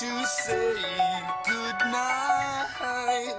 to say goodnight.